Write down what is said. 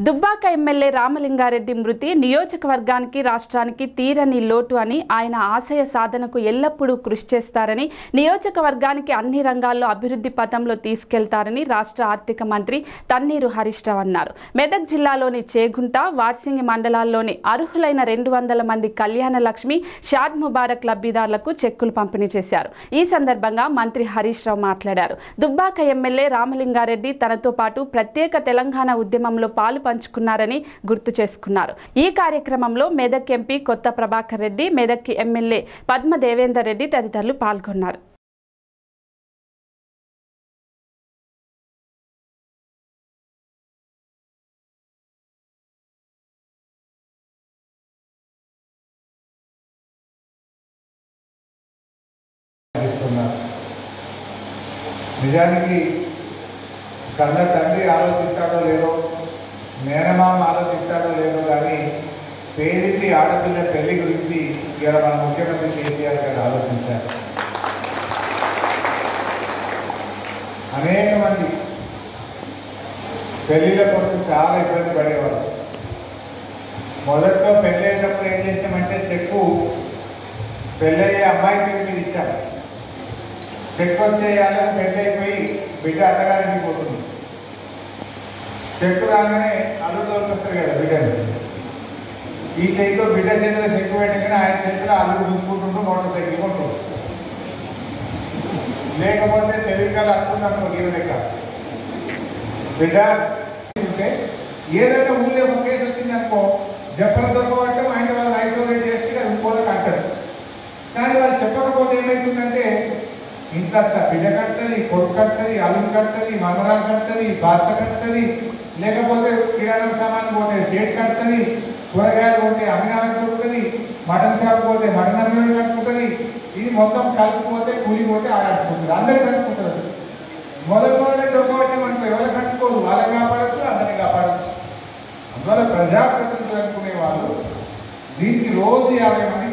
Dubbaka MLA Ramalinga Reddy మృతి నియోజకవర్గానికి రాష్ట్రానికి తీరని లోటు అని ఆయన ఆశయ సాధనకు ఎల్లప్పుడూ కృషి చేస్తారని నియోజకవర్గానికి అన్ని రంగాల్లో అభివృద్ధి పథంలో తీసుకెళ్తారని రాష్ట్ర ఆర్థిక మంత్రి తన్నీరు హరీష్ రావు అన్నారు. మెదక్ జిల్లాలోని చేగుంట వార్సింగి మండలాల్లోని అర్హులైన రెండు వందల మంది కళ్యాణ లక్ష్మి షాద్ ముబారక్ లబ్ధిదారులకు చెక్కులు పంపిణీ చేశారు. ఈ సందర్భంగా మంత్రి హరీష్ రావు మాట్లాడారు. దుబ్బాక ఎమ్మెల్యే రామలింగారెడ్డి తనతో పాటు ప్రత్యేక తెలంగాణ ఉద్యమంలో పాలు పంచుకున్నారని గుర్తు చేసుకున్నారు. ఈ కార్యక్రమంలో మెదక్ ఎంపీ కొత్త ప్రభాకర్ రెడ్డి మెదక్ ఎమ్మెల్యే పద్మ దేవేందర్ రెడ్డి తదితరులు పాల్గొన్నారు. నిజానికి కన్న తండ్రి ఆలోచిస్తాడో లేదో మేనమామ ఆలోచిస్తాడో లేదో కానీ పేదింటి ఆడపిల్ల పెళ్ళి గురించి ఇవాళ మన ముఖ్యమంత్రి కేసీఆర్ గారు ఆలోచించారు. అనేక మంది పెళ్ళిళ్ళ కొరకు చాలా ఇబ్బంది పడేవారు. మొదట్లో పెళ్ళి ఏం చేసినామంటే చెక్కు పెళ్ళయ్యే అమ్మాయి పేరు మీద ఇచ్చాం. చెక్ వచ్చేయాలని పెళ్ళి బిడ్డ అత్తగారింటికి పోతుంది. చెక్కు రాగానే అల్లుడు దొరుకుతారు కదా బిడ్డని ఈ చేతితో బిడ్డ చేతిలో చెక్కు పెట్టగానే ఆయన చేతిలో అల్లుడు దుక్కుంటుంటూ మోటార్ సైకిల్ కొంటుంది లేకపోతే తెలివికల్ అనుకున్నాను నీరు లెక్క బిడ్డ ఉంటే ఏదైనా ఊళ్ళో ఒక కేసు వచ్చిందనుకో జప్పన దొరకబట్టం ఆయన వాళ్ళు ఇంత బిడ్డ కట్టది కొడుకు కట్టది అల్లుడు కట్టది మనమరాలు కట్టది భర్త కట్టది లేకపోతే కిరాణం సామాన్ పోతే సేట్ కట్టది కూరగాయలు పోతే అమ్మినాలకు దొరుకుతుంది మటన్ షాప్ పోతే మటన్ అమ్మిన కట్టుకుంటుంది ఇది మొత్తం కలుపుకోతే కూలిపోతే ఆడాడుకుంటుంది అందరు కట్టుకుంటారు మొదలు మొదలై దొరకబట్టి మనకు ఎవరు కట్టుకోరు వాళ్ళని కాపాడచ్చు అందరిని కాపాడచ్చు అందువల్ల ప్రజాప్రతినిధులు అనుకునే వాళ్ళు దీనికి రోజు యాభై మంది